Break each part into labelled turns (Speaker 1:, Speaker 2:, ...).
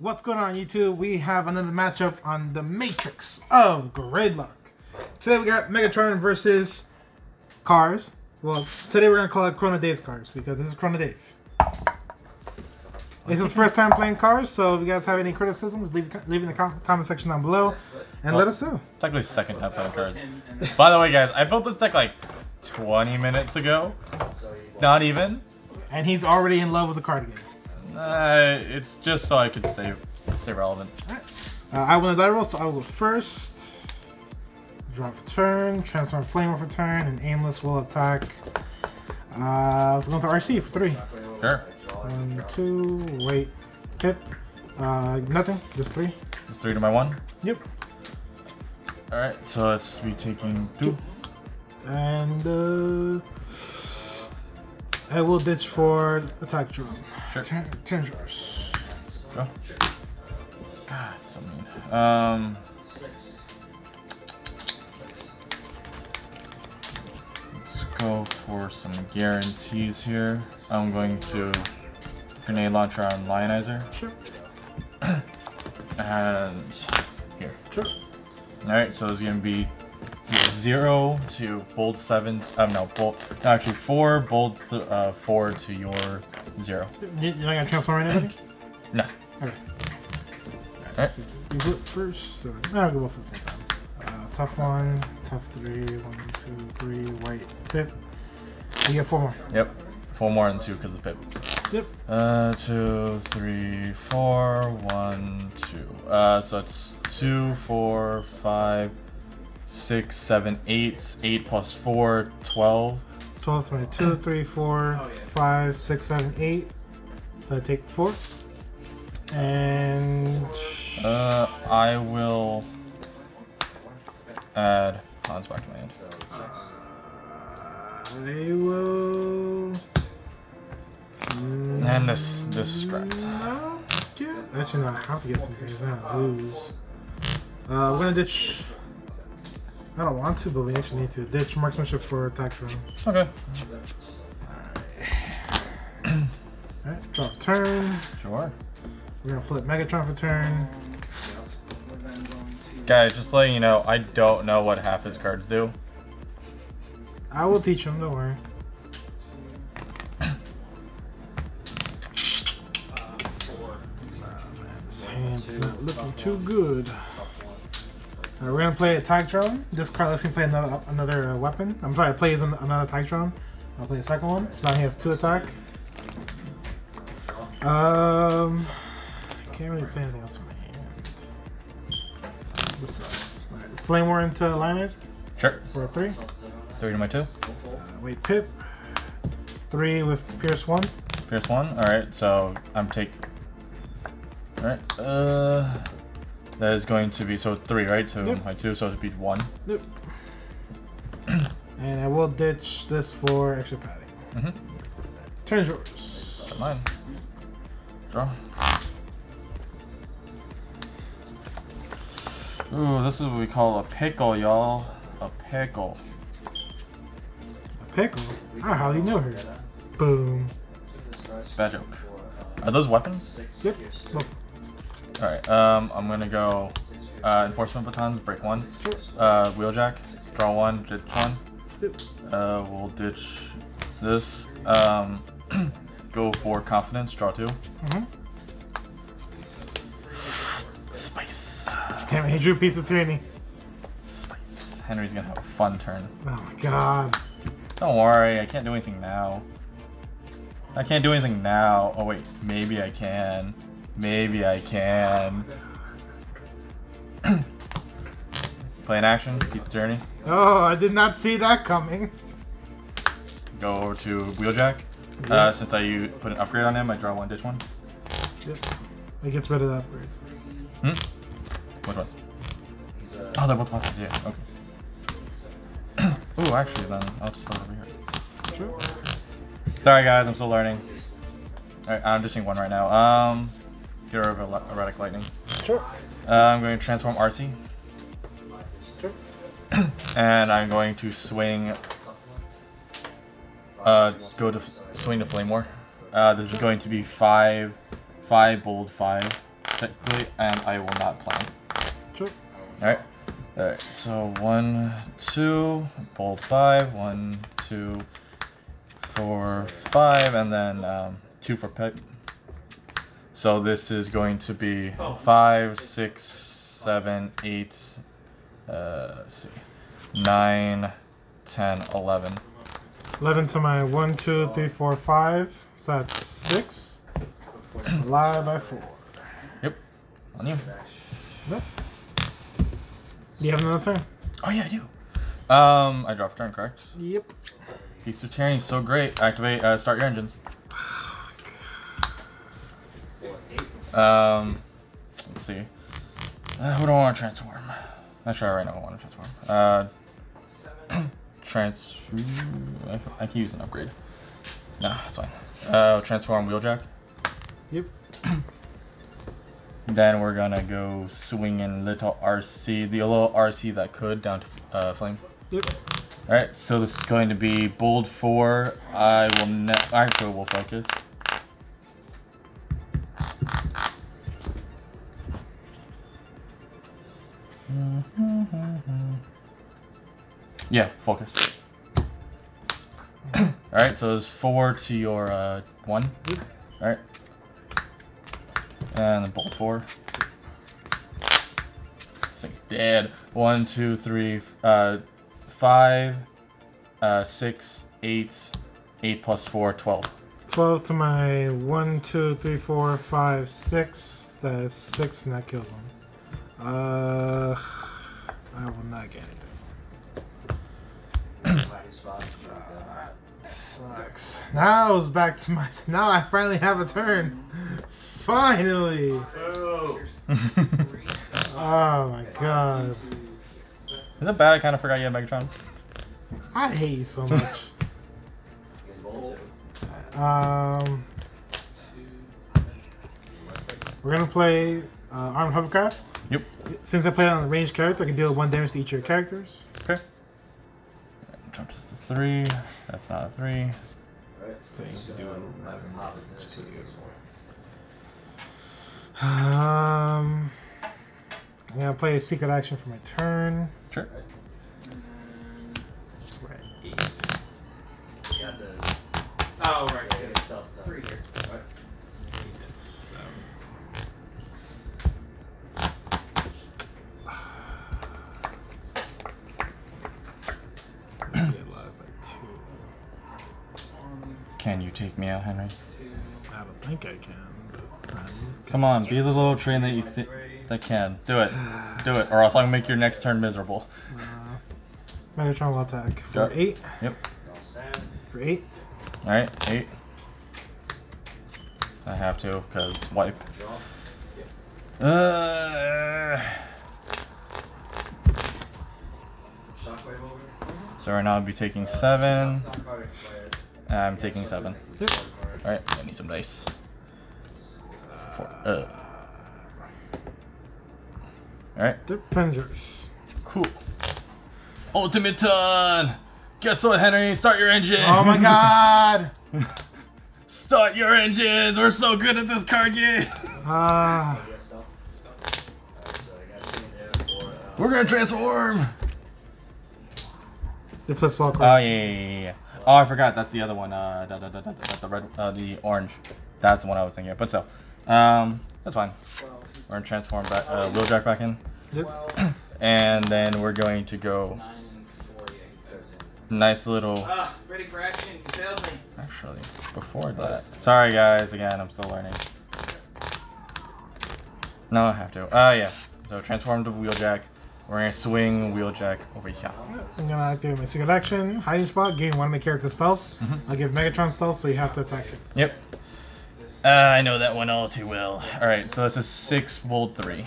Speaker 1: What's going on YouTube? We have another matchup on the Matrix of Gradelock. Today we got Megatron versus Cars. Well, today we're gonna call it Chrono Dave's Cars because this is Chrono Dave. It's his first time playing Cars, so if you guys have any criticisms, leave, leave in the com comment section down below and let us know.
Speaker 2: It's actually second time playing cards. By the way, guys, I built this deck like 20 minutes ago. Not even.
Speaker 1: And he's already in love with the card game.
Speaker 2: Uh, it's just so I can stay stay relevant.
Speaker 1: Uh, I win the die roll, so I will go first. Draw for turn, transform flame for turn, and aimless will attack. Uh, let's go into Arcee for three.
Speaker 2: Sure.
Speaker 1: One, two, wait, hit. Uh, nothing, just three.
Speaker 2: Just three to my one.
Speaker 1: Yep.
Speaker 2: Alright, so let's be taking two.
Speaker 1: And uh, I will ditch for attack drone.
Speaker 2: Sure.
Speaker 1: Drawers.
Speaker 2: Go. God, so mean. Um. Let's go for some guarantees here. I'm going to grenade launcher on Lionizer.
Speaker 1: Sure.
Speaker 2: And here.
Speaker 1: Sure.
Speaker 2: Alright, so it's gonna be zero to bold seven. Um, no, bold. No, actually, four bold th uh, four to your zero.
Speaker 1: You, you're not gonna transform anything?
Speaker 2: No.
Speaker 1: Okay.
Speaker 2: Alright.
Speaker 1: You go first. So, no, I'll go both at the same time. Uh, tough one, tough three, one, two, three, white, pip. You get four more.
Speaker 2: Yep. Four more and two because of pip.
Speaker 1: Yep.
Speaker 2: Uh, two, three, four, one, two. Uh, so it's two, four, five, six, seven, eight. Eight plus four, twelve.
Speaker 1: 12, 22, 3, 4, 5, 6, 7, 8. So I take 4. And.
Speaker 2: Uh, I will add pawns back to my hand.
Speaker 1: I will.
Speaker 2: And this, this is scrapped.
Speaker 1: No, yeah. Actually, no, I have to get some things. I'm gonna lose. Uh, we're gonna ditch. I don't want to, but we actually need to ditch marksmanship for attack drone.
Speaker 2: Okay.
Speaker 1: Alright, draw for turn.
Speaker 2: Sure.
Speaker 1: We're gonna flip Megatron for turn.
Speaker 2: Guys, just letting you know, I don't know what half his cards do.
Speaker 1: I will teach him, don't worry. Uh, this hand's not looking too good. Alright, we're gonna play attack drone. This card lets me play another another uh, weapon. I'm sorry, I play as an- another attack drone. I'll play a second one. So now he has two attack. Um, I can't really play anything else in my hand. This sucks. Alright, Flame War into Lioness
Speaker 2: Sure.
Speaker 1: for a three.
Speaker 2: Three to my two.
Speaker 1: Uh, wait, Pip. Three with Pierce one.
Speaker 2: Pierce one. Alright, so I'm take. Alright, uh. That is going to be. So three, right? So
Speaker 1: Yep.
Speaker 2: my two, so it'd be one.
Speaker 1: Nope. and I will ditch this for extra padding.
Speaker 2: Mm hmm.
Speaker 1: Turn yours.
Speaker 2: Got mine. Draw. Ooh, this is what we call a pickle, y'all. A pickle.
Speaker 1: A pickle. I hardly know her. Boom.
Speaker 2: Bad joke. Are those weapons?
Speaker 1: Yep. Look.
Speaker 2: Alright, um, I'm gonna go uh, enforcement batons, break one. Uh, wheeljack, draw one, ditch one. Uh, we'll ditch this. Um, go for confidence, draw two.
Speaker 1: Mhm.
Speaker 2: Spice.
Speaker 1: Damn it, he drew piece of tyranny.
Speaker 2: Spice. Henry's gonna have a fun turn.
Speaker 1: Oh my god.
Speaker 2: Don't worry, I can't do anything now. I can't do anything now. Oh wait, maybe I can. Maybe I can. Play an action, piece of journey.
Speaker 1: Oh, I did not see that coming.
Speaker 2: Go over to Wheeljack. Uh, since I put an upgrade on him, I draw one, ditch one.
Speaker 1: Yep. It gets rid of that bird.
Speaker 2: Hmm? Which one? Oh, they're both weapons, yeah, okay. Ooh, actually, then I'll just it over here.
Speaker 1: Sure.
Speaker 2: Sorry, guys, I'm still learning. Alright, I'm ditching one right now. Um, get rid of Erratic Lightning.
Speaker 1: Sure.
Speaker 2: Uh, I'm going to transform Arcee.
Speaker 1: Sure.
Speaker 2: and I'm going to swing. Uh, go to swing to Flame War. Uh, this is going to be five, five bold five. technically, and I will not plan.
Speaker 1: Sure.
Speaker 2: Alright. Alright, so one, two, bold five, one, two, four, five, and then um, two for pet. So this is going to be five, six, seven, eight, uh, let's see, nine, ten, eleven.
Speaker 1: 11 to my one, two, three, four, five. So that's 6. Lie by 4.
Speaker 2: Yep. On you.
Speaker 1: Yep. Do you have another turn?
Speaker 2: Oh yeah, I do. Um, I draw for turn, correct?
Speaker 1: Yep.
Speaker 2: Piece of Tyranny, so great. Activate, uh, start your engines. Um, let's see. Uh, who do I want to transform? Actually, I right now I want to transform. Uh, trans. I, I can use an upgrade. No, that's fine. Uh, transform Wheeljack.
Speaker 1: Yep.
Speaker 2: Then we're gonna go swinging little Arcee, the little Arcee that could down to uh, flame.
Speaker 1: Yep.
Speaker 2: All right, so this is going to be bold four. I will ne- actually will focus. Yeah, focus. All right, so it's four to your uh, one. All right, and then bold four. This thing's dead. One, two, three, uh, five, uh, six, eight, eight plus four, twelve.
Speaker 1: 12 to my one, two, three, four, five, six. That's 6, and that kills him. Uh, I will not get it. Sucks. Now it's back to my. Now I finally have a turn. Finally! Oh my god.
Speaker 2: Is it bad? I kind of forgot you had Megatron.
Speaker 1: I hate you so much. Um, we're gonna play uh, Armed Hovercraft.
Speaker 2: Yep.
Speaker 1: Since I play on a ranged character, I can deal one damage to each of your characters.
Speaker 2: Okay. Jump to the three. That's not a three.
Speaker 1: Um, I'm gonna play a secret action for my turn.
Speaker 2: Sure.
Speaker 1: We're at eight.
Speaker 3: Oh, right. Three here.
Speaker 1: Eight to seven. Be alive by two.
Speaker 2: Can you take me out, Henry?
Speaker 1: I don't think I can.
Speaker 2: Come on, be the little train that you think that can. Do it. Do it, or else I'll make your next turn miserable.
Speaker 1: Uh, Megatron will attack for
Speaker 2: Yep.
Speaker 1: eight.
Speaker 2: Yep.
Speaker 1: For eight.
Speaker 2: All right, eight. I have to, cause wipe. Uh, so right now I'll be taking seven. I'm taking seven.
Speaker 1: Yep.
Speaker 2: All right, I need some dice. Four. Uh. All right,
Speaker 1: The Avengers.
Speaker 2: cool. Ultimate turn. Guess what, Henry? Start your engine.
Speaker 1: Oh my god!
Speaker 2: Start your engines. We're so good at this card game.
Speaker 1: Ah.
Speaker 2: We're gonna transform.
Speaker 1: it flips all
Speaker 2: Oh
Speaker 1: cards.
Speaker 2: yeah, yeah, yeah, yeah. Oh, I forgot. That's the other one. Uh, da, the red, uh, the orange. That's the one I was thinking. of. But so, um, that's fine. We're gonna transform back, uh, Wheeljack back in, and then we're going to go
Speaker 3: Nine and four, yeah, he's Thursday.
Speaker 2: nice little.
Speaker 3: Ah, ready for action. You failed me.
Speaker 2: Actually, before that. Sorry guys. Again, I'm still learning. No, I have to. Uh, yeah. So transform to Wheeljack. We're gonna swing Wheeljack over here.
Speaker 1: I'm gonna activate my secret action. Hiding spot. Gain one of my character's stealth.
Speaker 2: Mhm.
Speaker 1: I'll give Megatron stealth, so you have to attack it.
Speaker 2: Yep. Uh, I know that one all too well. All right, so this is six bold three.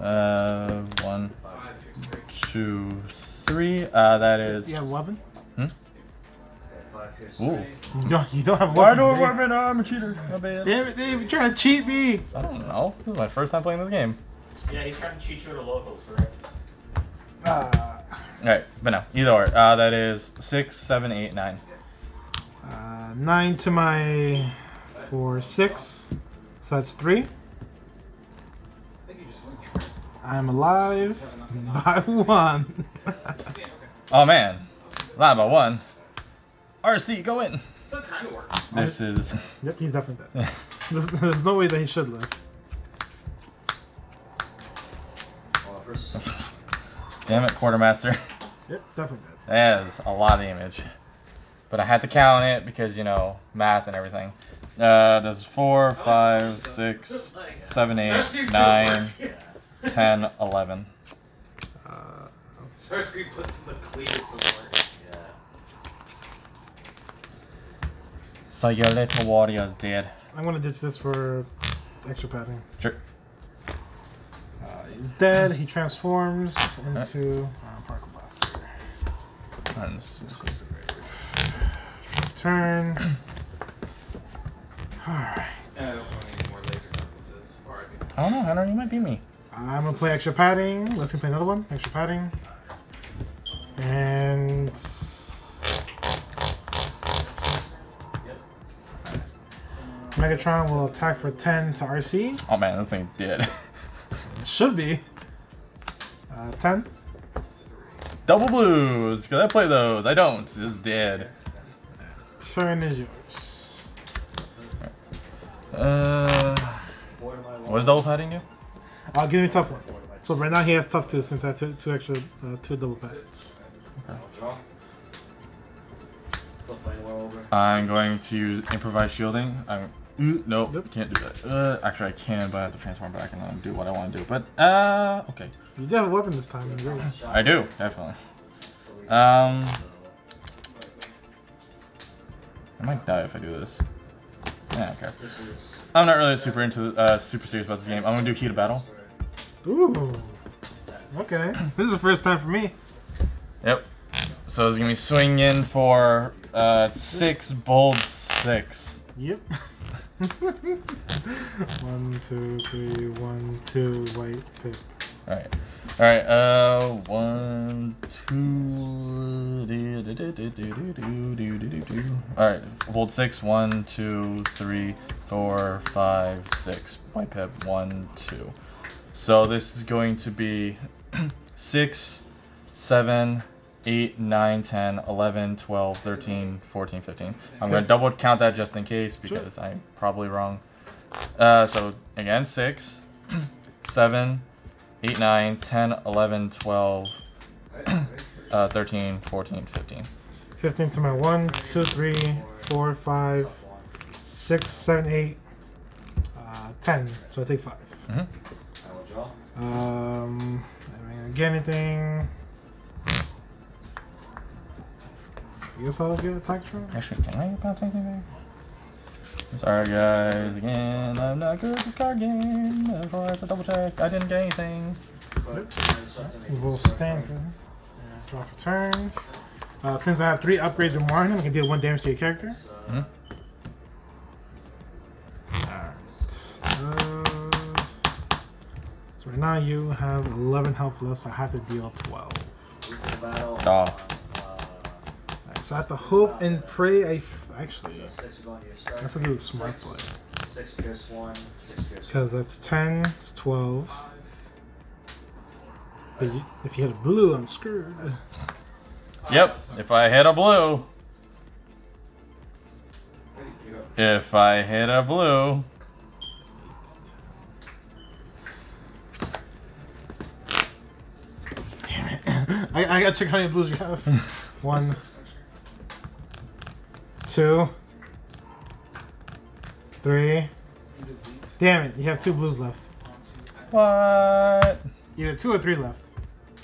Speaker 2: Uh, one,
Speaker 3: Five, six, three.
Speaker 2: two, three. Uh, that is.
Speaker 1: You have a weapon?
Speaker 2: Ooh.
Speaker 1: You don't. You don't have a
Speaker 2: Why
Speaker 1: weapon.
Speaker 2: do a
Speaker 1: Dave.
Speaker 2: weapon? Oh, I'm a cheater. My bad.
Speaker 1: Damn it, Dave! You're trying to cheat me.
Speaker 2: I don't know. This is my first time playing this game.
Speaker 4: Yeah, he's trying to cheat you to locals, correct?
Speaker 1: Ah.
Speaker 2: All right, but no, either or. Uh, that is six, seven, eight, nine.
Speaker 1: Uh, nine to my four, six. So that's three. I'm alive by one.
Speaker 2: Oh man, not by one. Arcee, go in.
Speaker 3: So it kind of works.
Speaker 2: This is.
Speaker 1: yep, he's definitely dead. There's, there's no way that he should live.
Speaker 5: Well,
Speaker 2: Damn it, quartermaster.
Speaker 1: Yep, definitely dead.
Speaker 2: That is a lot of damage. But I had to count it because, you know, math and everything. Uh, there's four, five, six, seven, eight, nine, ten, eleven.
Speaker 1: Uh,
Speaker 3: Starscream puts in the cleaters to work.
Speaker 5: yeah.
Speaker 2: So your little warrior's dead.
Speaker 1: I'm gonna ditch this for extra padding.
Speaker 2: Sure.
Speaker 1: He's dead. He transforms into uh, particle blaster.
Speaker 2: And s-
Speaker 1: This goes to the grave. Turn. Alright.
Speaker 3: I don't want any more laser compasses. I
Speaker 2: don't know, Hunter. you might be me.
Speaker 1: I'm gonna play extra padding. Let's go play another one. Extra padding. And Megatron will attack for 10 to Arcee.
Speaker 2: Oh man, this thing dead.
Speaker 1: It should be. Uh, 10.
Speaker 2: Double blues, because I play those. I don't. It's dead.
Speaker 1: Turn is yours.
Speaker 2: Uh,
Speaker 5: Four to my one.
Speaker 2: what does double padding do?
Speaker 1: Uh, give me a tough one.
Speaker 5: Four to my
Speaker 1: So right now he has tough two since I have two, two extra, uh, two double pads.
Speaker 5: I'll draw. Flip my one over.
Speaker 2: I'm going to use improvised shielding. I'm. Ooh, nope,
Speaker 1: Nope.
Speaker 2: can't do that. Uh, actually, I can, but I have to transform back and then do what I want to do. But, uh, okay.
Speaker 1: You do have a weapon this time.
Speaker 2: I do, definitely. Um, I might die if I do this. Yeah, I don't care. I'm not really super into, uh, super serious about this game. I'm gonna do heat of battle.
Speaker 1: Ooh. Okay. This is the first time for me.
Speaker 2: Yep. So it's gonna be swinging for uh, six, bold six.
Speaker 1: Yep. one, two, three, one, two, white pip.
Speaker 2: Alright. Alright, uh, one, two. Alright, bold six. One, two, three, four, five, six. White pip, one, two. So this is going to be six, seven, 8, 9, 10, 11, 12, 13, 14, 15. I'm going to double count that just in case because sure. I'm probably wrong. Uh, so again, 6, 7, 8, 9, 10, 11, 12, uh, 13, 14, 15.
Speaker 1: 15 to my 1, 2, 3, 4, 5, 6, 7, 8, uh, 10. So I take 5.
Speaker 5: Mm -hmm.
Speaker 1: Um, I mean, again, anything. I guess I'll get attack throw.
Speaker 2: Actually, can I bounce anything there? Sorry, guys. Again, I'm not good at this card game. Of course, I double check. I didn't get anything.
Speaker 5: But something
Speaker 1: We'll stand for draw for turn. Uh, since I have three upgrades in one, I can deal one damage to your character.
Speaker 2: hmm
Speaker 1: Alright. Uh, so right now you have 11 health left, so I have to deal 12.
Speaker 2: Oh.
Speaker 1: Alright, so I have to hope and pray. I f- actually,
Speaker 5: so six going to
Speaker 1: that's a good smart
Speaker 5: Six.
Speaker 1: play.
Speaker 5: Six pierce one. Six pierce
Speaker 1: Because that's 10, it's 12. But you, if you hit a blue, I'm screwed.
Speaker 2: Yep. If I hit a blue. If I hit a blue.
Speaker 1: Damn it. I, I gotta check how many blues you have. One, two, three. Damn it, you have two blues left.
Speaker 2: What?
Speaker 1: Either two or three left.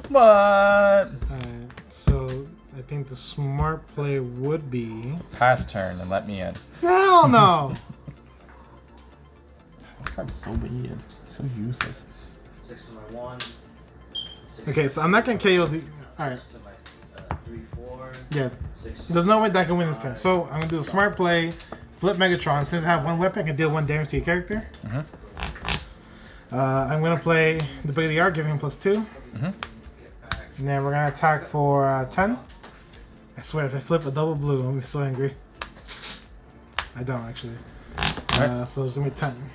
Speaker 2: What?
Speaker 1: Alright, so I think the smart play would be.
Speaker 2: Pass turn and let me in.
Speaker 1: Hell no!
Speaker 2: This card's so bad. So useless.
Speaker 5: Six to my one. Six
Speaker 1: Okay, so I'm not gonna KO the. Alright,
Speaker 5: four.
Speaker 1: yeah.
Speaker 5: Six.
Speaker 1: There's no way that I can win this turn. So I'm gonna do a smart play, flip Megatron. Since I have one weapon, I can deal one damage to your character.
Speaker 2: Mm-hmm.
Speaker 1: Uh, I'm gonna play the Big of the Art, giving him plus two.
Speaker 2: Mm-hmm.
Speaker 1: And then we're gonna attack for uh, 10. I swear, if I flip a double blue, I'm gonna be so angry. I don't actually. Uh,
Speaker 2: Alright.
Speaker 1: so it's gonna be 10.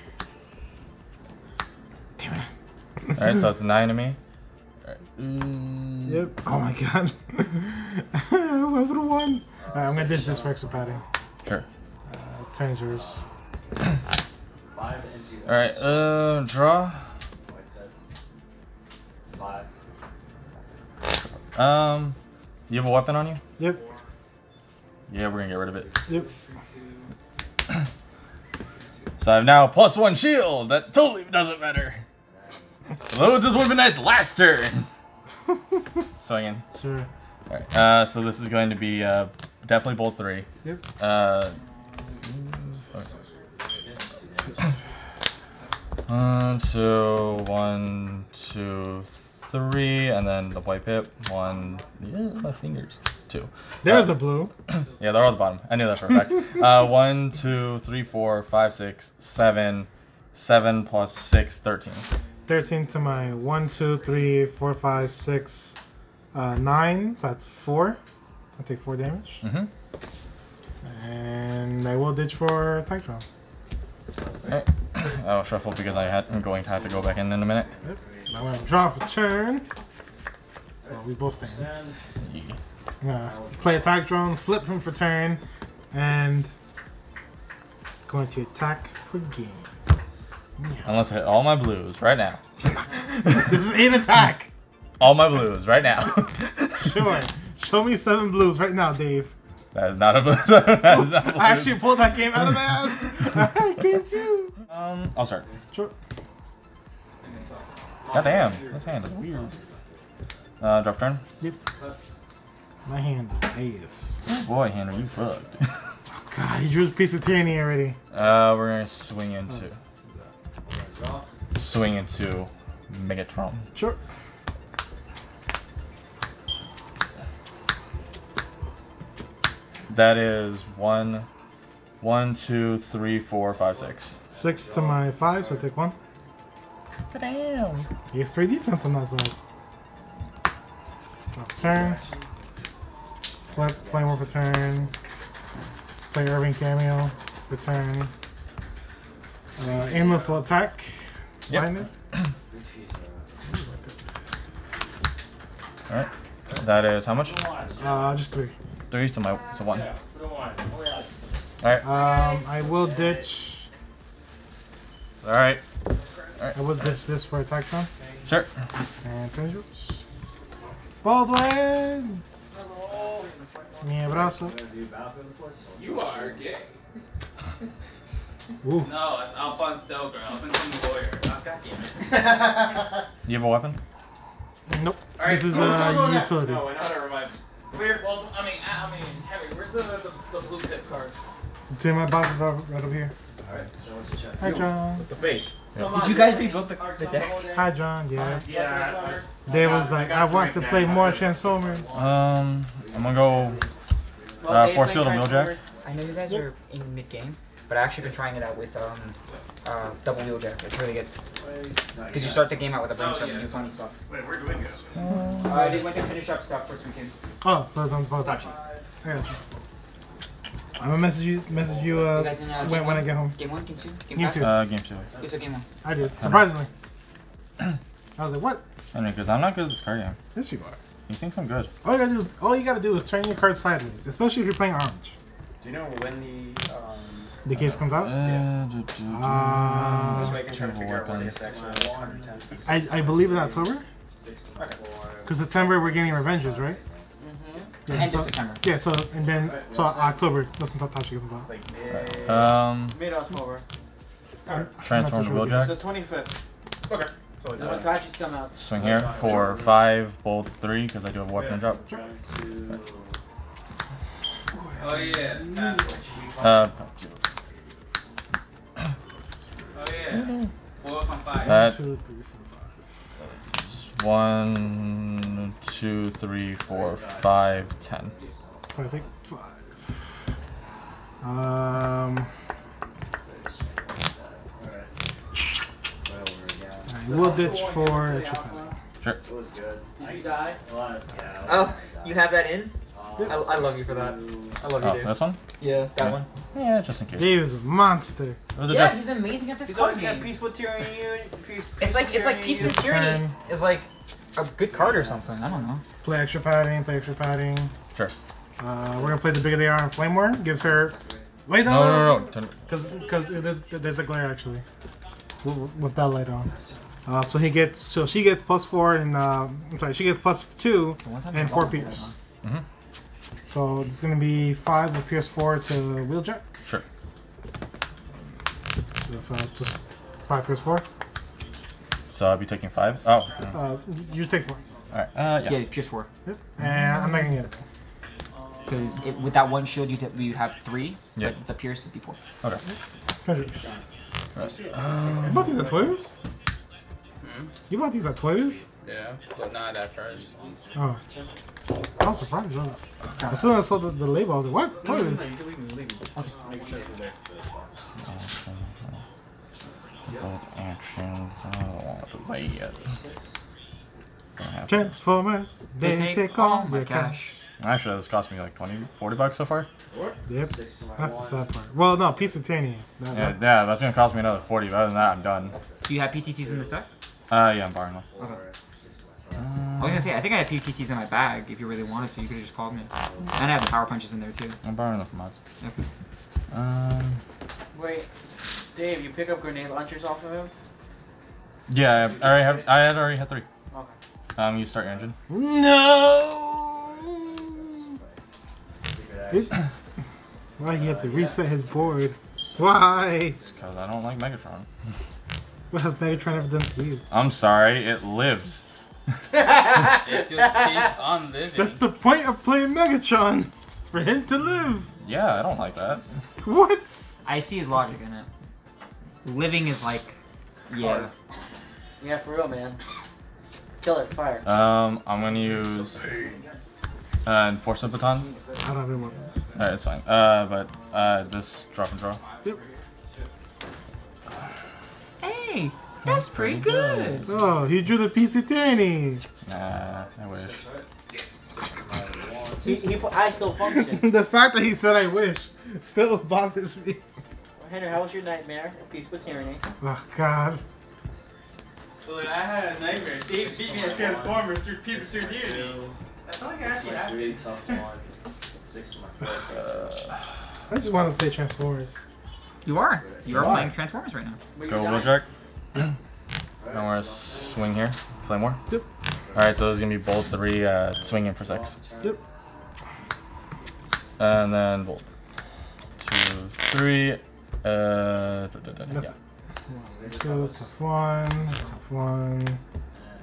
Speaker 1: Damn it.
Speaker 2: Alright, so it's nine to me. Alright. Mm,
Speaker 1: Yep. Oh my god. I would have won. Alright, I'm gonna ditch this for extra padding.
Speaker 2: Sure.
Speaker 1: Uh, turns yours.
Speaker 5: Five into.
Speaker 2: Alright, uh, draw.
Speaker 5: Five.
Speaker 2: Um, you have a weapon on you?
Speaker 1: Yep.
Speaker 2: Yeah, we're gonna get rid of it.
Speaker 1: Yep.
Speaker 2: So I have now plus one shield. That totally doesn't matter. Although this would have been nice last turn. Swinging.
Speaker 1: Sure.
Speaker 2: Alright, uh, so this is going to be uh, definitely bold three.
Speaker 1: Yep.
Speaker 2: Uh, one, two, one, two, three, and then the white pip. One, yeah, my fingers. Two.
Speaker 1: There's
Speaker 2: Uh,
Speaker 1: the blue.
Speaker 2: Yeah, they're all at the bottom. I knew that for a fact. uh, one, two, three, four, five, six, seven. Seven plus six, thirteen.
Speaker 1: 13 to my 1, 2, 3, 4, 5, 6, uh, 9. So that's 4. I take 4 damage.
Speaker 2: Mm-hmm.
Speaker 1: And I will ditch for Titron.
Speaker 2: Alright. I'll shuffle because I had, I'm going to have to go back in in a minute.
Speaker 1: Yep. I'm going to draw for turn. Well, we both stand.
Speaker 5: Send.
Speaker 2: Yeah.
Speaker 1: I'm play attack drone, flip him for turn, and going to attack for game.
Speaker 2: Unless I hit all my blues right now.
Speaker 1: This is an attack.
Speaker 2: all my blues right now.
Speaker 1: Sure. Show me seven blues right now, Dave.
Speaker 2: that is not a blue. that is not a blue.
Speaker 1: I actually pulled that game out of my ass. Alright, game two.
Speaker 2: Um, I'll start.
Speaker 1: Sure.
Speaker 2: God damn, this hand is weird. Uh, drop turn.
Speaker 1: Yep. My hand is ass.
Speaker 2: Boy, Henry, you fucked.
Speaker 1: God, he drew a piece of tyranny already.
Speaker 2: uh, we're gonna swing into. Swing into Megatron.
Speaker 1: Sure.
Speaker 2: That is one, one, two, three, four, five, six.
Speaker 1: Six to my five, so I take one.
Speaker 2: Damn.
Speaker 1: He has three defense on that side. Turn. Flip, play more for turn. Play Irving cameo. Return. Uh, aimless will attack.
Speaker 2: Yep.
Speaker 1: Blind.
Speaker 2: All right. That is how much?
Speaker 1: Uh, just three.
Speaker 2: Three. So my so one.
Speaker 4: Yeah, put it on. Oh, yeah.
Speaker 2: All right.
Speaker 1: Um, I will ditch.
Speaker 2: All right. Alright.
Speaker 1: I will ditch this for attack turn.
Speaker 2: Sure.
Speaker 1: And turn yours. Baldwin! Mi abrazo.
Speaker 5: Do
Speaker 3: You are gay.
Speaker 1: Ooh.
Speaker 6: No, it's Alphonse Delgren. Alphonse the lawyer. Not God
Speaker 2: You have a weapon?
Speaker 1: Nope.
Speaker 6: Alright,
Speaker 1: This is a
Speaker 6: yeah.
Speaker 1: utility.
Speaker 6: No, I know how to remind. Where? Well, I mean, I I mean, Henry, where's the the, the blue pip cards?
Speaker 1: It's in my box is right right over here.
Speaker 5: Alright, so what's the check?
Speaker 1: Hi, John.
Speaker 4: The face.
Speaker 7: Did you guys rebuild the, the deck?
Speaker 1: Hi, John. Yeah.
Speaker 4: Yeah.
Speaker 1: Dave was like, I want to play more Transformers.
Speaker 2: Um, I'm gonna go uh, force field of Wheeljack.
Speaker 7: I know you guys are in mid game, but I actually been trying it out with um uh double wheeljack. It's really good because you start the game out with a brainstorm and you funny stuff.
Speaker 6: Wait, where do we go?
Speaker 7: Uh, they went to finish up stuff first weekend.
Speaker 1: Oh, so don't both. I
Speaker 7: Touch
Speaker 1: got you. I'm gonna message you. Message you.
Speaker 7: You
Speaker 1: Uh,
Speaker 7: guys in uh,
Speaker 1: when when I get home.
Speaker 7: Game one, game two, game
Speaker 1: Game
Speaker 7: five.
Speaker 1: two.
Speaker 2: Uh, game two.
Speaker 7: Who's so game one?
Speaker 1: I did. Surprisingly. I was like, what?
Speaker 2: Henry, because I'm not good at this card game.
Speaker 1: Yes, you are.
Speaker 2: He thinks I'm good.
Speaker 1: All you gotta do is all you gotta do is turn your card sideways, especially if you're playing orange.
Speaker 3: Do you know when the um
Speaker 1: The case comes
Speaker 2: Uh,
Speaker 1: out.
Speaker 2: do, do, do.
Speaker 1: Uh,
Speaker 3: I can try to
Speaker 2: Terrible
Speaker 3: figure out what
Speaker 2: weapons.
Speaker 3: it's actually one ten.
Speaker 1: I, I believe in October.
Speaker 5: Six to.
Speaker 1: Because September we're getting Revengers, right? Yeah,
Speaker 7: End
Speaker 1: so,
Speaker 7: of September.
Speaker 1: Yeah, so and then so October that's when Tachi gets involved.
Speaker 3: Like
Speaker 2: Um,
Speaker 8: Mid October.
Speaker 1: I'm-
Speaker 2: transform to
Speaker 1: I'm not too sure.
Speaker 8: It's the
Speaker 2: Wheeljack.
Speaker 8: 25th.
Speaker 3: Okay. So
Speaker 8: That's when come out.
Speaker 2: Swing here for five, bold three, because I do have a weapon drop.
Speaker 5: One, two.
Speaker 6: Oh yeah. That's
Speaker 2: Uh,
Speaker 6: yeah. Four on five.
Speaker 2: That-
Speaker 1: Two, three, four, five.
Speaker 2: one, two, three, four, five, ten.
Speaker 1: So I think five. Um, I will ditch for extra padding.
Speaker 2: Sure.
Speaker 5: It was good.
Speaker 8: Did you die?
Speaker 5: A lot of, yeah.
Speaker 7: Oh, you have that in? I, I love you for that. I love you,
Speaker 2: Oh,
Speaker 7: dude.
Speaker 2: this one?
Speaker 7: Yeah, that
Speaker 2: Yeah.
Speaker 7: one.
Speaker 2: Yeah, just in case.
Speaker 1: Dave is a monster.
Speaker 2: Was
Speaker 7: Yeah,
Speaker 2: just-
Speaker 7: he's amazing at this
Speaker 8: He's
Speaker 7: card
Speaker 8: always got
Speaker 7: game.
Speaker 8: peaceful tyranny. Peace,
Speaker 7: It's like it's like Peace and Tyranny
Speaker 1: Turn.
Speaker 7: is like a good card or something. I don't know.
Speaker 1: Play extra padding, play extra padding.
Speaker 2: Sure.
Speaker 1: Uh, we're gonna play the bigger they are on Flame War. Gives her. Wait,
Speaker 2: No, no, no. no.
Speaker 1: Because because there's, there's a glare actually. With, with that light on. Uh, so he gets so she gets plus four and uh, I'm sorry she gets plus two
Speaker 7: The one time
Speaker 1: and four
Speaker 7: bought it,
Speaker 1: pierce. So it's gonna be five with pierce four to Wheeljack.
Speaker 2: Sure.
Speaker 1: If, uh, just five pierce four.
Speaker 2: So I'll be taking five. Oh.
Speaker 1: Uh, you take four.
Speaker 2: All right. Uh, yeah.
Speaker 7: Yeah, just four.
Speaker 1: Yep. And I'm not gonna get it.
Speaker 7: Because with that one shield, you'd, you'd have three.
Speaker 2: Yeah.
Speaker 7: But the pierce is before.
Speaker 2: Okay.
Speaker 1: Treasures.
Speaker 2: Right.
Speaker 1: You
Speaker 2: Um,
Speaker 1: bought these at Toys?
Speaker 3: Hmm?
Speaker 1: You bought these at Toys?
Speaker 3: Yeah, but not that price.
Speaker 1: Oh. I was surprised. Huh? As soon as I saw the, the label, I was like, what? Toys?
Speaker 3: you can leave me, leave me. Make sure they're there.
Speaker 2: both actions. I don't want to play yet. Gonna have to-
Speaker 1: Transformers, they, take, all
Speaker 7: my
Speaker 1: your cash.
Speaker 2: Actually, this cost me like 20, 40 bucks so far.
Speaker 1: Yep.
Speaker 8: Six to my
Speaker 1: That's the sad part. Well, no, Pizza Titanium. That,
Speaker 2: Yeah,
Speaker 1: that-
Speaker 2: yeah, that's gonna cost me another 40. But other than that, I'm done.
Speaker 7: Do you have PTTs in this deck?
Speaker 2: Uh, yeah, I'm borrowing them.
Speaker 7: Okay. I was gonna say, I think I have PTTs in my bag. If you really wanted to, you could have just called me. And I have the power punches in there too.
Speaker 2: I'm borrowing them from mods.
Speaker 7: Okay.
Speaker 2: Um,
Speaker 8: Wait, Dave, you pick up grenade launchers off of him?
Speaker 2: yeah, I already have. I had already had three.
Speaker 8: Okay.
Speaker 2: Um, you start your engine.
Speaker 1: No!
Speaker 8: Secret
Speaker 1: It- Why he had to reset his board? Why?
Speaker 2: Because I don't like Megatron.
Speaker 1: What has Megatron ever done to you?
Speaker 2: I'm sorry, it lives.
Speaker 3: It just keeps on living.
Speaker 1: That's the point of playing Megatron! For him to live!
Speaker 2: Yeah, I don't like that.
Speaker 1: What?
Speaker 7: I see his logic in it. Living is like, yeah.
Speaker 8: yeah, for real, man. Kill it, fire.
Speaker 2: Um, I'm gonna use uh, enforcement batons.
Speaker 1: I don't even want this.
Speaker 2: Alright, it's fine. Uh, but uh, this drop and draw.
Speaker 1: Yep.
Speaker 7: Hey, that's pretty good.
Speaker 1: Oh, he drew the Pizza Titanium!
Speaker 2: Nah, I wish.
Speaker 8: He, he put, I still function.
Speaker 1: the fact that he said I wish still bothers me.
Speaker 8: Henry, how was your nightmare? Peaceful tyranny.
Speaker 1: Oh, God.
Speaker 6: Look, I had a nightmare. Dave beat me at Transformers through People Security. That's all I actually happened.
Speaker 5: Three, tough one. Six to my four.
Speaker 2: Uh,
Speaker 1: I just want to play Transformers.
Speaker 7: You are. You are
Speaker 1: Why?
Speaker 7: playing Transformers right now.
Speaker 8: Go, Will you
Speaker 2: go
Speaker 8: die?
Speaker 2: Wheeljack. I'm gonna swing here. Play more?
Speaker 1: Yep.
Speaker 2: Alright, so there's gonna be bold three, uh, swinging for six.
Speaker 1: Yep.
Speaker 2: And then bold. Two, three. Uh, da, da, da,
Speaker 1: That's
Speaker 2: yeah.
Speaker 1: it. Two, tough one, tough one.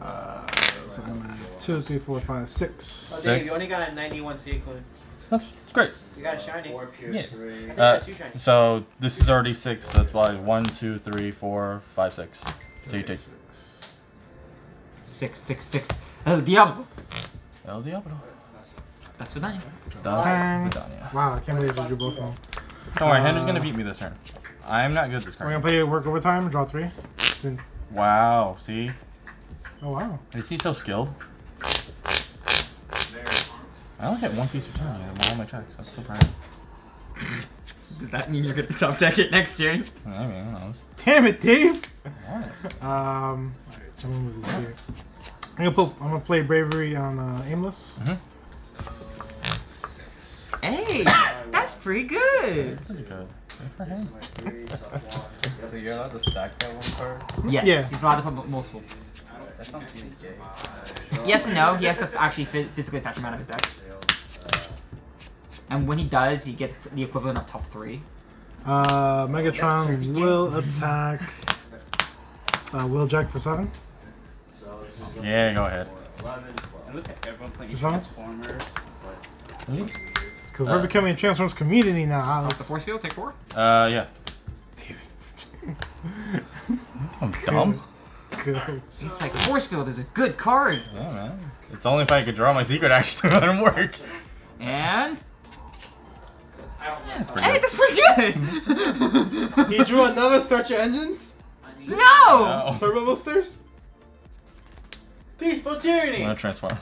Speaker 1: Uh, so I'm at two, three, four, five, six.
Speaker 8: Oh, Dave,
Speaker 2: Six.
Speaker 8: you only got a 91 sequence.
Speaker 2: That's great.
Speaker 8: You got a shiny.
Speaker 5: Four, pierce,
Speaker 2: Yeah.
Speaker 5: three.
Speaker 8: I think
Speaker 2: Uh,
Speaker 8: got two shiny.
Speaker 2: So this is already six. So that's why one, two, three, four, five, six. So you take
Speaker 7: Six, six, six. El Diablo.
Speaker 2: El Diablo.
Speaker 7: That's for Daniel.
Speaker 2: Das
Speaker 1: Turn.
Speaker 2: Vidania.
Speaker 1: Wow, I can't believe you drew both of them.
Speaker 2: Don't worry, Henry's gonna
Speaker 1: Uh,
Speaker 2: beat me this turn. I'm not good this turn.
Speaker 1: We're gonna play work overtime, and draw three. Since,
Speaker 2: Wow, see?
Speaker 1: oh wow.
Speaker 2: Is he so skilled? I only get one piece of turn in all my checks. That's so proud.
Speaker 7: Does that mean you're gonna top deck it next turn?
Speaker 2: I mean, who knows?
Speaker 1: Damn it, Dave!
Speaker 2: Alright.
Speaker 1: Um, alright, so I'm gonna here. I'm gonna put, I'm gonna play bravery on uh, aimless.
Speaker 2: Mhm.
Speaker 7: Hey, that's pretty good.
Speaker 2: Pretty good. Good for him.
Speaker 5: Three, tough one.
Speaker 9: So you're allowed to stack that one card?
Speaker 7: Yes,
Speaker 1: Yeah.
Speaker 7: he's allowed to put mu- multiple.
Speaker 9: That sounds really gay.
Speaker 7: Yes and no. He has to actually phys- physically attach him out of his deck. And when he does, he gets the equivalent of top three.
Speaker 1: Uh, Megatron will attack. Uh, Wheeljack for seven.
Speaker 5: So this is gonna
Speaker 2: Yeah, go ahead.
Speaker 5: be 11, 12.
Speaker 6: And look at everyone playing Transformers.
Speaker 1: Because
Speaker 2: Uh,
Speaker 1: we're becoming a Transformers community now,
Speaker 7: Off
Speaker 1: Alex.
Speaker 7: the force field, take four.
Speaker 2: Uh, yeah. I'm dumb.
Speaker 1: Good.
Speaker 7: It's like force field is a good card.
Speaker 2: Yeah, man. It's only if I could draw my secret action to let him work.
Speaker 7: And
Speaker 2: That's pretty
Speaker 7: hey, that's pretty good.
Speaker 1: He drew another Start Your Engines?
Speaker 7: no.
Speaker 2: No.
Speaker 1: Turbo Boosters?
Speaker 8: Peaceful tyranny.
Speaker 2: I'm gonna transform.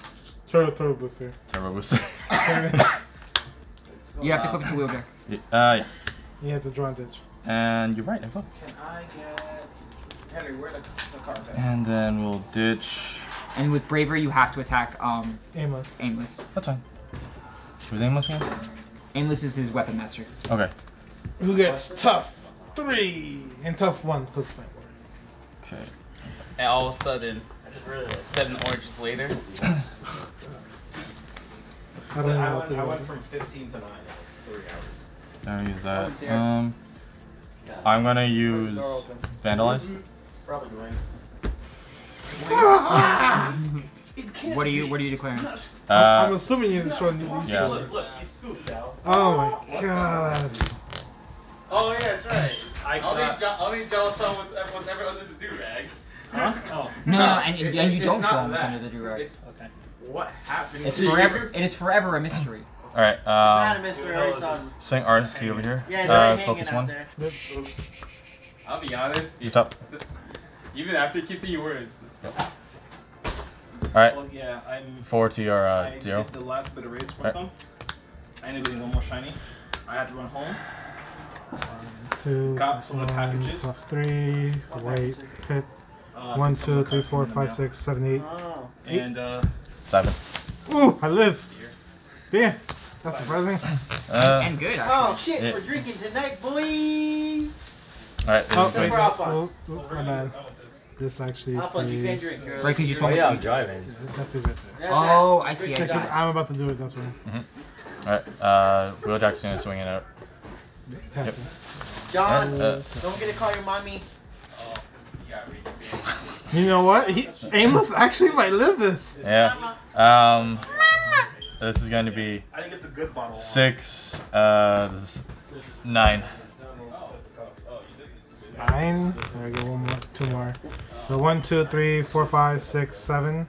Speaker 1: Turbo, turbo Booster.
Speaker 2: Turbo booster.
Speaker 7: You have to click to wheeljack.
Speaker 2: Yeah, uh, yeah.
Speaker 1: You have to draw and ditch.
Speaker 2: And you're right, I will.
Speaker 6: Can I get Henry? Where the, the cards at?
Speaker 2: And then we'll ditch.
Speaker 7: And with bravery, you have to attack um
Speaker 1: Aimless.
Speaker 7: aimless.
Speaker 2: That's fine. Who's aimless again?
Speaker 7: Aimless is his weapon master.
Speaker 2: Okay.
Speaker 1: Who gets tough three and tough one plus five.
Speaker 2: Okay.
Speaker 3: And all of a sudden,
Speaker 5: I just really like
Speaker 3: seven oranges later.
Speaker 1: I don't know
Speaker 6: I went, I went from 15 to 9 in three hours.
Speaker 2: I'll use that.
Speaker 8: Volunteer.
Speaker 2: Um,
Speaker 5: Yeah.
Speaker 2: I'm gonna use vandalize.
Speaker 5: Probably going.
Speaker 7: What are you What are you declaring?
Speaker 1: I'm
Speaker 2: Uh,
Speaker 1: assuming you're just showing these.
Speaker 2: Yeah.
Speaker 5: Look, look, he scooped out.
Speaker 1: Oh my god.
Speaker 3: Oh yeah, that's right.
Speaker 6: I
Speaker 3: only
Speaker 6: got-
Speaker 3: John, only John saw what's, what's ever under the do rag.
Speaker 6: Huh? Oh.
Speaker 7: No, no, and,
Speaker 6: It-
Speaker 7: and you
Speaker 6: it's
Speaker 7: don't show him what's under the do-rag.
Speaker 6: It's okay. what happened.
Speaker 7: It's forever. It is forever a mystery.
Speaker 2: all right.
Speaker 8: Not a
Speaker 2: Um,
Speaker 8: mystery,
Speaker 5: no,
Speaker 8: already
Speaker 5: it's
Speaker 8: saw
Speaker 5: just-
Speaker 8: him.
Speaker 2: swing Arcee over here.
Speaker 8: Yeah, he's
Speaker 2: Uh,
Speaker 8: already
Speaker 2: focus
Speaker 8: out
Speaker 2: one.
Speaker 8: there.
Speaker 6: you?
Speaker 3: I'll be honest.
Speaker 2: You're top.
Speaker 3: Even after he keeps saying words.
Speaker 2: All right.
Speaker 6: Well, yeah, I'm.
Speaker 2: Four to your uh,
Speaker 6: I
Speaker 2: zero.
Speaker 6: did the last bit of race with
Speaker 2: Right.
Speaker 6: them. I ended up getting one more shiny. I had to run home.
Speaker 1: Two,
Speaker 6: Got some of the
Speaker 1: one,
Speaker 6: packages.
Speaker 1: tough three, white, pit.
Speaker 6: Uh,
Speaker 1: One,
Speaker 6: some
Speaker 1: two,
Speaker 6: of the
Speaker 1: three,
Speaker 6: cards
Speaker 1: four,
Speaker 6: from the
Speaker 1: five,
Speaker 6: mail.
Speaker 1: six, seven, eight.
Speaker 8: Oh.
Speaker 6: And uh,
Speaker 2: Seven.
Speaker 1: Ooh, I live. Damn, that's surprising.
Speaker 2: Uh,
Speaker 7: And good,
Speaker 8: Oh shit,
Speaker 2: Yeah.
Speaker 8: we're drinking tonight, boy.
Speaker 2: all right. This
Speaker 1: Oh,
Speaker 2: is
Speaker 1: wait.
Speaker 2: wait.
Speaker 1: Oh, oh, my bad. This actually
Speaker 8: Alpha, you can't
Speaker 1: stays.
Speaker 8: drink, girl.
Speaker 7: Right, because you
Speaker 9: Oh
Speaker 7: swung
Speaker 9: yeah, I'm driving.
Speaker 1: That stays right there.
Speaker 8: That's
Speaker 7: Oh. I see, I
Speaker 1: Because
Speaker 7: see.
Speaker 1: I'm about to do it, that's why.
Speaker 2: All right. Uh, Wheeljack's gonna swing it out. Yep.
Speaker 8: John,
Speaker 2: Uh,
Speaker 8: don't get to call your mommy.
Speaker 3: Oh, you
Speaker 1: You know what? He, Amos actually might live this.
Speaker 2: Yeah. Um, this is going to be
Speaker 6: I didn't get the good bottle.
Speaker 2: six. Uh, this is nine.
Speaker 1: Nine. There we go. One more. Two more. So one, two, three, four, five, six, seven.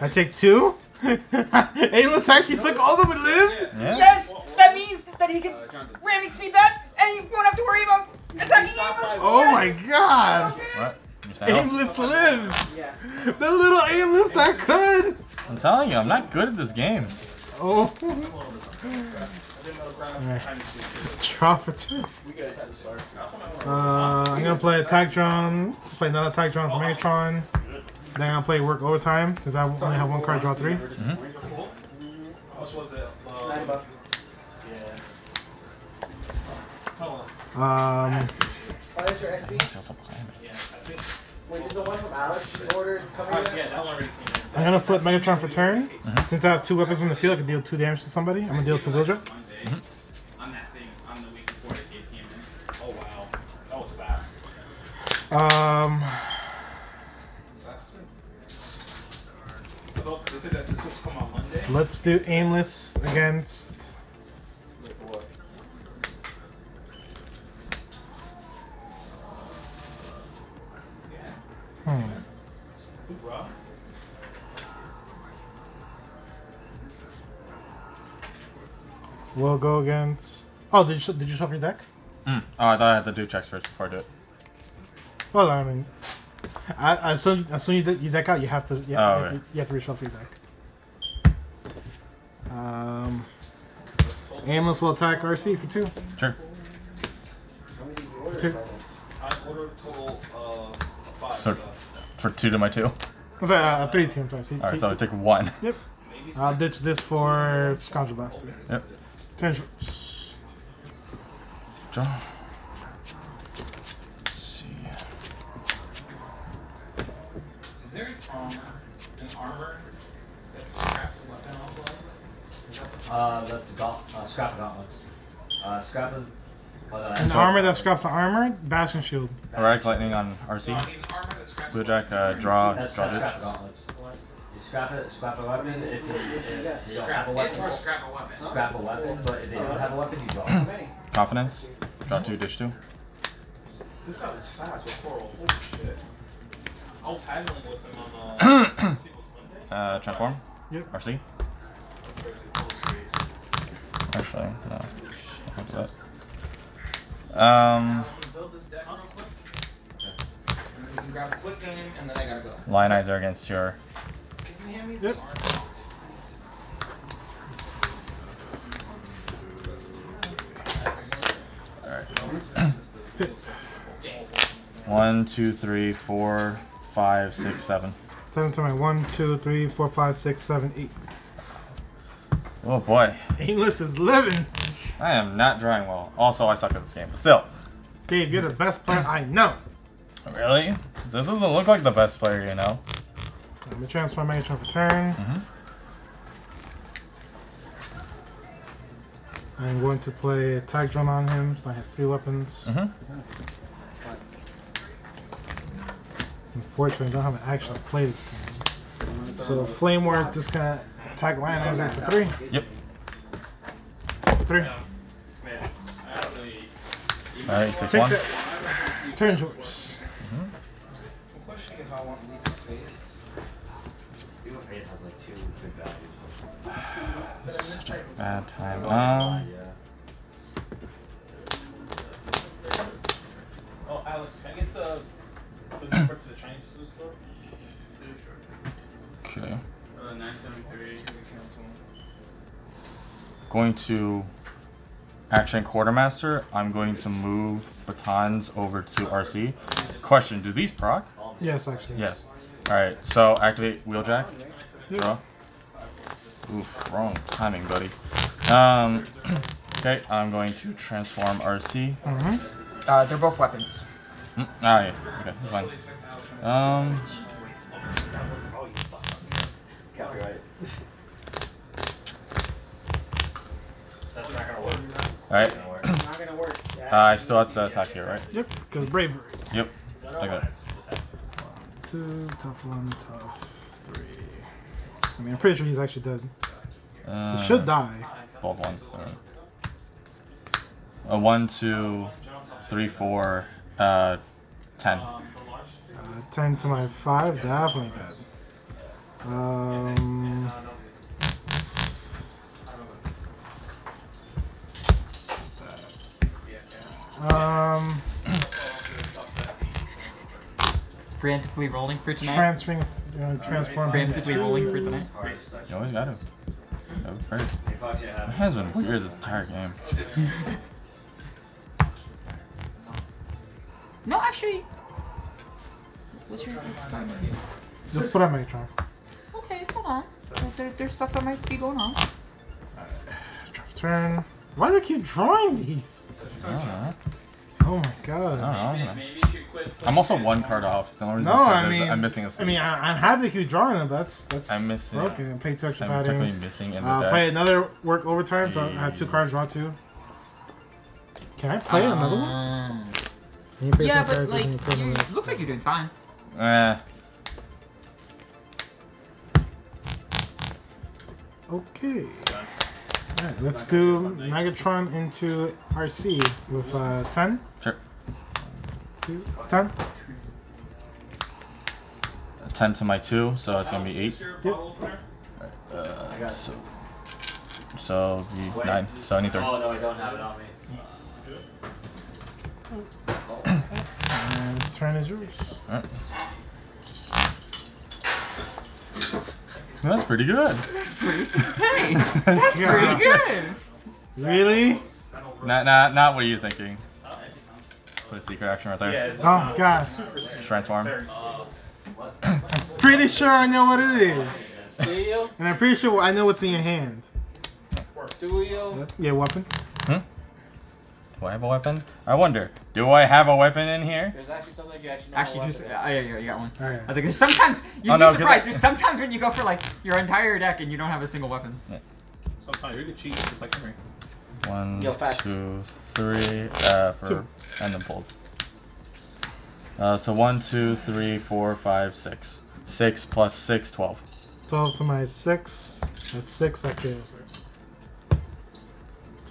Speaker 1: I take two. Amos actually took all of them live.
Speaker 2: Yeah.
Speaker 7: Yes, that means that he can ramming speed that, and you won't have to worry about attacking aimless.
Speaker 1: Oh my god.
Speaker 2: What?
Speaker 1: Aimless lived.
Speaker 8: Yeah.
Speaker 1: The little aimless that could.
Speaker 2: I'm telling you, I'm not good at this game.
Speaker 1: Oh.
Speaker 6: I didn't know the ground
Speaker 1: Alright.
Speaker 6: kind of sweet.
Speaker 1: Draw for two. Uh, I'm gonna play attack drone. Play another attack drone for Megatron. Then I'm gonna play work overtime since I only have one card. Draw three.
Speaker 2: Mhm.
Speaker 6: How much was it? Uh,
Speaker 8: Nine bucks.
Speaker 6: hold on.
Speaker 1: Um,
Speaker 8: that's your SB?
Speaker 2: Feels so clammy.
Speaker 8: Wait, did the one from Alex order come in?
Speaker 6: yeah, that one already came in.
Speaker 1: I'm gonna flip Megatron for turn. Since I have two weapons in the field, I can deal two damage to somebody. I'm gonna deal to Wheeljack.
Speaker 3: On that same, on the week before the case came in.
Speaker 6: Oh wow, that was fast.
Speaker 1: Um,
Speaker 6: That's fast too. I thought they said that this was come on Monday.
Speaker 1: let's do aimless against.
Speaker 6: Wait, for what?
Speaker 1: Hmm. We'll go against. Oh, did you sh- did you shuffle your deck?
Speaker 2: Mm. Oh, I thought I had to do checks first before I do it.
Speaker 1: Well, I mean, I, as soon as soon you, you deck out, you have to. You,
Speaker 2: Oh,
Speaker 1: you, have,
Speaker 2: okay.
Speaker 1: to you have to reshuffle your deck. Um, aimless will attack Arcee for two.
Speaker 2: Sure.
Speaker 1: For two.
Speaker 6: I ordered a total uh, of five.
Speaker 2: So-
Speaker 6: so
Speaker 2: For two to my two.
Speaker 1: I'm sorry, uh, three team times. So,
Speaker 2: All right, so I take one.
Speaker 1: Yep. I'll ditch this for Scoundrel Blaster.
Speaker 2: Yep.
Speaker 1: Turn.
Speaker 2: Draw. Let's see.
Speaker 6: Is there an armor, an armor that scraps a weapon off of?
Speaker 5: Uh, that's gaunt, uh, scrap gauntlets. Uh, scrap is. Uh,
Speaker 1: An armor that scraps the armor, Bastion Shield.
Speaker 2: Erratic lightning on Arcee.
Speaker 6: I mean armor that scraps.
Speaker 2: Wheeljack, uh, draw,
Speaker 5: That's,
Speaker 2: draw
Speaker 5: that's scrap
Speaker 2: ditch.
Speaker 5: gauntlets. You scrap a weapon if you, if you don't have
Speaker 6: Scrap
Speaker 5: a
Speaker 6: it
Speaker 5: weapon.
Speaker 6: or scrap a weapon.
Speaker 5: Scrap a weapon, but if they don't have a weapon, you draw.
Speaker 8: Many.
Speaker 2: Confidence. Draw two, ditch two.
Speaker 6: This guy was fast with Coral. Holy shit. I was haggling with him on uh, I think it was Monday.
Speaker 2: Uh, transform.
Speaker 1: Yep.
Speaker 2: Arcee. Actually, no. I'll do that. Um,
Speaker 6: Build this deck real quick. We can grab quick game and then I gotta go.
Speaker 2: Lionizer against your.
Speaker 6: Can you hand me
Speaker 1: Yep.
Speaker 6: the art box, please?
Speaker 2: Alright. One, two, three, four, five, six, seven.
Speaker 1: Seven to my one, two, three, four, five, six, seven, eight.
Speaker 2: Oh boy,
Speaker 1: Aimless is living.
Speaker 2: I am not drawing well. Also, I suck at this game, but still.
Speaker 1: Dave, you're the best player I know.
Speaker 2: Really? This doesn't look like the best player, you know.
Speaker 1: Let transformation for turn.
Speaker 2: Mhm.
Speaker 1: I'm going to play Tag Drum on him, so he has three weapons.
Speaker 2: Mhm.
Speaker 1: Unfortunately, I don't have an actual play this time. So Flame War is just gonna attack Lionizer for three.
Speaker 2: Yep.
Speaker 1: Three.
Speaker 3: Man, I don't really.
Speaker 2: All right, take
Speaker 1: Take
Speaker 2: one.
Speaker 1: that. Turn's yours.
Speaker 9: I'm questioning if I want Leap of Faith.
Speaker 5: Leap of Faith has like two good values.
Speaker 2: Bad time. Um.
Speaker 5: yeah.
Speaker 6: Oh, Alex, can I get the the number to the Chinese food store?
Speaker 2: Okay.
Speaker 3: Uh, 973.
Speaker 2: Going to Action Quartermaster. I'm going to move batons over to Arcee. Question: Do these proc?
Speaker 1: Yes, actually.
Speaker 2: Yes. All right. So activate Wheeljack. Draw. Oof, wrong timing, buddy. Um. Okay, I'm going to transform Arcee.
Speaker 1: Mm-hmm.
Speaker 7: Uh, they're both weapons.
Speaker 2: Mm, ah, yeah. Okay, fine. Um.
Speaker 5: Copyright.
Speaker 6: That's not gonna work.
Speaker 2: All right.
Speaker 8: Not gonna work.
Speaker 2: Uh, I still have to attack here, right?
Speaker 1: Yep, because bravery.
Speaker 2: Yep. Like that.
Speaker 1: Two, tough one, tough three. I mean, I'm pretty sure he's actually dead.
Speaker 2: Uh,
Speaker 1: He should die.
Speaker 2: Both ones. Alright. A one, two, three, four, uh, ten.
Speaker 1: Uh, 10 to my 5, definitely dead. Um, um,
Speaker 7: Preemptively rolling for tonight.
Speaker 1: transferring, uh, transform.
Speaker 7: Preemptively rolling for tonight.
Speaker 2: You always gotta. That was great.
Speaker 5: Hey, Fox, you have
Speaker 2: It has been weird this entire game.
Speaker 7: No, actually. What's your
Speaker 1: Just put on Megatron.
Speaker 7: Okay, hold on. There, there, there's stuff that might be going on.
Speaker 1: Draft turn. Why do they keep drawing these?
Speaker 2: I don't know.
Speaker 1: Oh my god.
Speaker 2: I don't know.
Speaker 3: Maybe you should quit.
Speaker 2: I'm also one card off. The only
Speaker 1: No, I
Speaker 2: there's-
Speaker 1: mean,
Speaker 2: I'm missing a
Speaker 1: I
Speaker 2: sleeve.
Speaker 1: mean, I, I'm happy they keep drawing them. That's that's
Speaker 2: I'm missing.
Speaker 1: broken. Pay two extra
Speaker 2: I'm technically
Speaker 1: paddings.
Speaker 2: missing in the
Speaker 1: Uh,
Speaker 2: deck.
Speaker 1: play another work overtime, so I have two cards draw two. Can I play another one?
Speaker 7: Um,
Speaker 1: Can you pay
Speaker 7: Yeah, but like,
Speaker 1: and you put them
Speaker 7: you,
Speaker 1: in?
Speaker 7: looks like you're doing fine.
Speaker 2: Eh.
Speaker 1: Okay. Alright, let's do Megatron into Arcee with uh, 10.
Speaker 2: Sure.
Speaker 1: Two, 10.
Speaker 2: A ten to my two, so it's gonna be eight.
Speaker 1: Yep.
Speaker 2: Uh, so, so be nine. So I need three.
Speaker 5: Oh no, I don't have it on me.
Speaker 1: And turn is yours.
Speaker 2: Alright. That's pretty good.
Speaker 7: That's pretty. Hey, that's
Speaker 1: Yeah.
Speaker 7: pretty good.
Speaker 1: Really?
Speaker 2: Not, not, not what are you thinking? Put a secret action right there.
Speaker 6: Yeah.
Speaker 1: Oh god.
Speaker 2: Transform.
Speaker 1: Pretty sure I know what it is. And I'm pretty sure I know what's in your hand.
Speaker 8: Studio?
Speaker 1: Yeah, weapon.
Speaker 2: Hmm? Do I have a weapon? I wonder. Do I have a weapon in here?
Speaker 8: There's actually something you actually know.
Speaker 7: Actually, just
Speaker 8: weapon
Speaker 7: uh, yeah, yeah, you got one.
Speaker 1: Alright.
Speaker 7: I think there's sometimes you'd
Speaker 2: Oh,
Speaker 7: be
Speaker 2: no, 'cause
Speaker 7: surprised. There's sometimes when you go for like your entire deck and you don't have a single weapon.
Speaker 6: Sometimes you can cheat, just like Henry.
Speaker 2: One,
Speaker 8: Yo,
Speaker 2: two, three, uh, for,
Speaker 1: Two.
Speaker 2: and then pulled. Uh, so one, two, three, four, five, six. Six plus six, twelve.
Speaker 1: 12 to my 6. That's 6. That kills.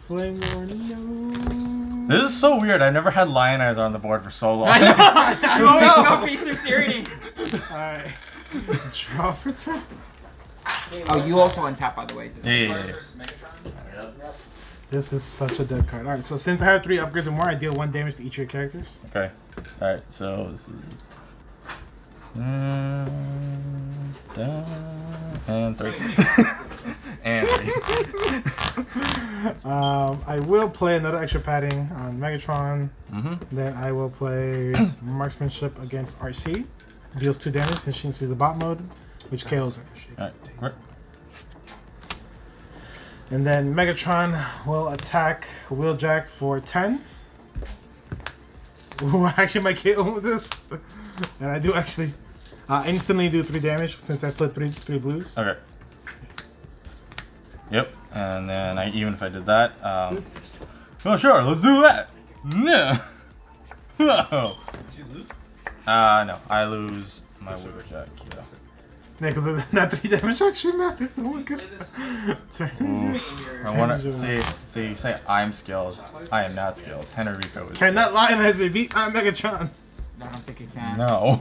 Speaker 1: Flame Lord.
Speaker 2: This is so weird. I've never had Lionizer on the board for so long.
Speaker 7: I know. you always go peace through.
Speaker 1: Alright. Draw for turn.
Speaker 7: Oh, you also untap by the way.
Speaker 2: yeah, yeah, yeah.
Speaker 1: This is such a dead card. Alright, so since I have 3 upgrades or more, I deal 1 damage to each of your characters.
Speaker 2: Okay. Alright, so this is. Mm, down, and three. Andy.
Speaker 1: um, I will play another extra padding on Megatron.
Speaker 2: mm-hmm.
Speaker 1: Then I will play marksmanship against Arcee. Deals two damage since she sees the bot mode, which KOs her.
Speaker 2: Alright.
Speaker 1: And then Megatron will attack Wheeljack for 10. Ooh, I actually might KO with this. And I do actually uh, instantly do 3 damage since I flip 3, three blues.
Speaker 2: Okay. Yep, and then I even if I did that, um, oh sure, let's do that. No. No.
Speaker 9: Did you lose?
Speaker 2: Uh, no, I lose my Wheeljack. Yeah.
Speaker 1: Yeah, because that 3 damage actually matters. Oh my god. Sorry.
Speaker 2: I wanna see, see, you say I'm skilled. I am not skilled. Henrico is.
Speaker 1: Cannot lie and I say beat my Megatron.
Speaker 7: I don't think it can.
Speaker 2: No.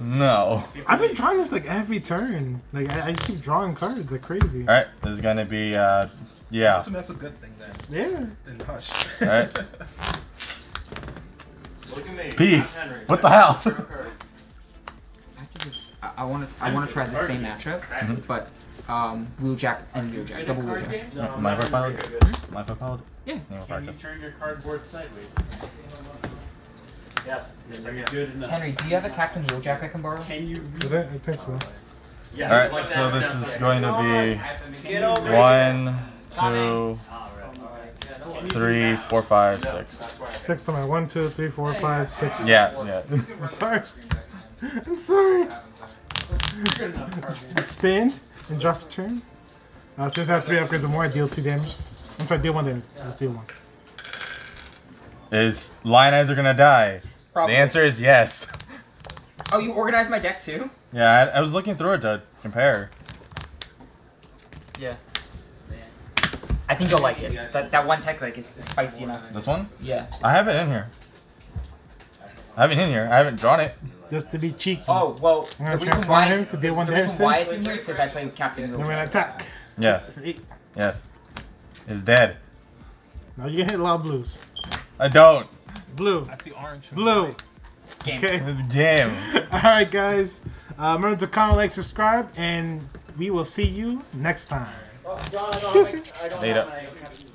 Speaker 2: no.
Speaker 1: I've been drawing this like every turn. Like I, I keep drawing cards like crazy.
Speaker 2: Alright, this is gonna be, uh, yeah.
Speaker 9: Assume that's a good thing then.
Speaker 1: Yeah.
Speaker 9: Then hush.
Speaker 2: Alright.
Speaker 6: Look at me.
Speaker 2: Peace.
Speaker 6: Henry.
Speaker 2: What the hell?
Speaker 7: I have to just. I want to. I want to try the same matchup,
Speaker 2: Mhm.
Speaker 7: but um, Wheeljack and Wheeljack,
Speaker 6: In
Speaker 7: double
Speaker 6: the card
Speaker 7: Wheeljack.
Speaker 6: games?
Speaker 2: No, Mind if I pilot?
Speaker 6: good.
Speaker 2: Mind if I pilot?
Speaker 7: Yeah.
Speaker 2: No,
Speaker 6: Can you turn your cardboard sideways?
Speaker 5: Yes.
Speaker 6: Are you good enough?
Speaker 7: Henry, do you have a Captain Wheeljack I can borrow?
Speaker 6: Can you
Speaker 1: Is it? I think so.
Speaker 6: Yeah.
Speaker 2: Alright,
Speaker 6: like
Speaker 2: so this is going to
Speaker 8: Get
Speaker 2: be
Speaker 8: it.
Speaker 2: one, two, three, four, five, six.
Speaker 1: Six to my one, two, three, four, five, six.
Speaker 2: Yeah, yeah.
Speaker 1: I'm sorry. I'm sorry. Stand and drop a turn. Uh, since I have three upgrades or more, I deal two damage. I'm sorry, deal one damage. Just deal one.
Speaker 2: Is Lionizer gonna die?
Speaker 7: Probably.
Speaker 2: The answer is yes.
Speaker 7: Oh, you organized my deck too?
Speaker 2: Yeah, I, I was looking through it to compare.
Speaker 7: Yeah. I think you'll like it. That, that one tech like is, is spicy enough.
Speaker 2: This one?
Speaker 7: Yeah.
Speaker 2: I have it in here. I have it in here. I haven't drawn it.
Speaker 1: Just to be cheeky.
Speaker 7: Oh well,
Speaker 1: I'm
Speaker 7: the
Speaker 1: gonna
Speaker 7: reason why
Speaker 1: him
Speaker 7: it's,
Speaker 1: to deal one
Speaker 7: the reason why
Speaker 1: then?
Speaker 7: it's in here is because I play with Captain
Speaker 1: Then we're gonna attack.
Speaker 2: Yeah.
Speaker 1: Eight.
Speaker 2: Yes. It's dead.
Speaker 1: Now you can hit a lot of blues.
Speaker 2: I don't.
Speaker 1: Blue.
Speaker 9: I see orange.
Speaker 1: Blue.
Speaker 7: Game.
Speaker 1: Okay.
Speaker 2: It's game.
Speaker 1: Alright, guys. Uh, remember to comment, like, subscribe, and we will see you next time.
Speaker 8: John, I don't I don't
Speaker 2: Later.
Speaker 8: have my